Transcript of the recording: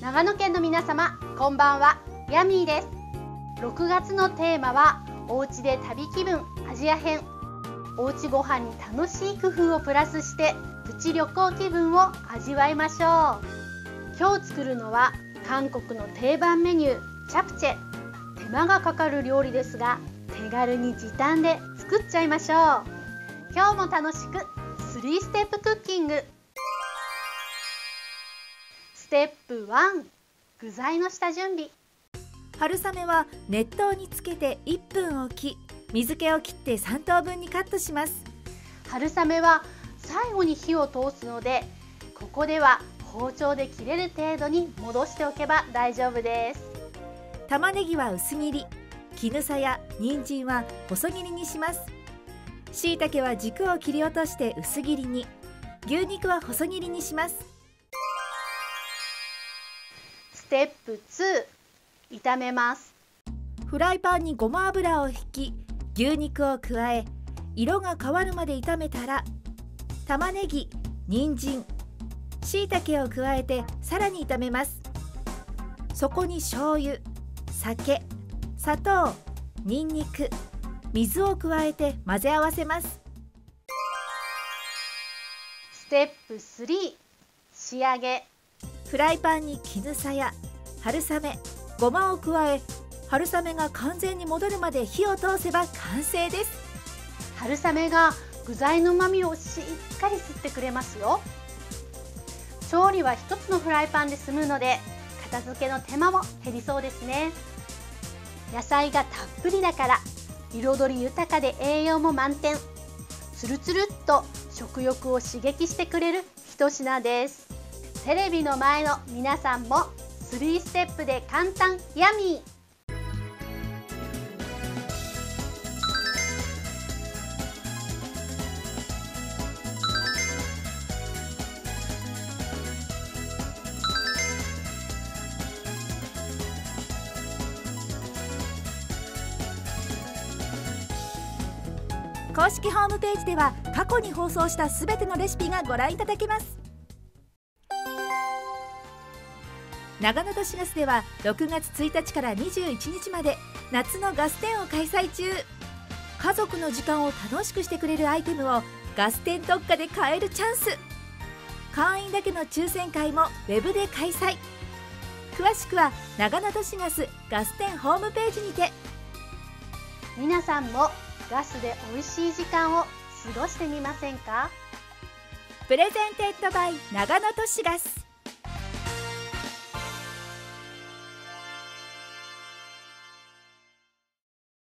長野県の皆様こんばんは。ヤミーです。6月のテーマはおうちで旅気分アジア編。おうちご飯に楽しい工夫をプラスしてプチ旅行気分を味わいましょう。今日作るのは韓国の定番メニューチャプチェ。手間がかかる料理ですが手軽に時短で作っちゃいましょう。今日も楽しく3ステップクッキング。テップ1具材の下準備。春雨は熱湯につけて1分置き水気を切って3等分にカットします。春雨は最後に火を通すのでここでは包丁で切れる程度に戻しておけば大丈夫です。玉ねぎは薄切り絹さや人参は細切りにします。椎茸は軸を切り落として薄切りに。牛肉は細切りにします。ステップ2炒めます。フライパンにごま油を引き牛肉を加え色が変わるまで炒めたら玉ねぎ人参椎茸を加えてさらに炒めます。そこに醤油酒砂糖にんにく水を加えて混ぜ合わせます。ステップ3仕上げフライパンに絹さや春雨ごまを加え春雨が完全に戻るまで火を通せば完成です。春雨が具材の旨味をしっかり吸ってくれますよ。調理は1つのフライパンで済むので片付けの手間も減りそうですね。野菜がたっぷりだから彩り豊かで栄養も満点。つるつるっと食欲を刺激してくれる一品です。テレビの前の皆さんも3ステップで簡単ヤミー。公式ホームページでは過去に放送したすべてのレシピがご覧いただけます。長野都市ガスでは6月1日から21日まで夏のガス店を開催中。家族の時間を楽しくしてくれるアイテムをガス店特価で買えるチャンス。会員だけの抽選会もウェブで開催。詳しくは長野都市ガスガス店ホームページにて。皆さんもガスで美味しい時間を過ごしてみませんか？プレゼンテッドバイ長野都市ガス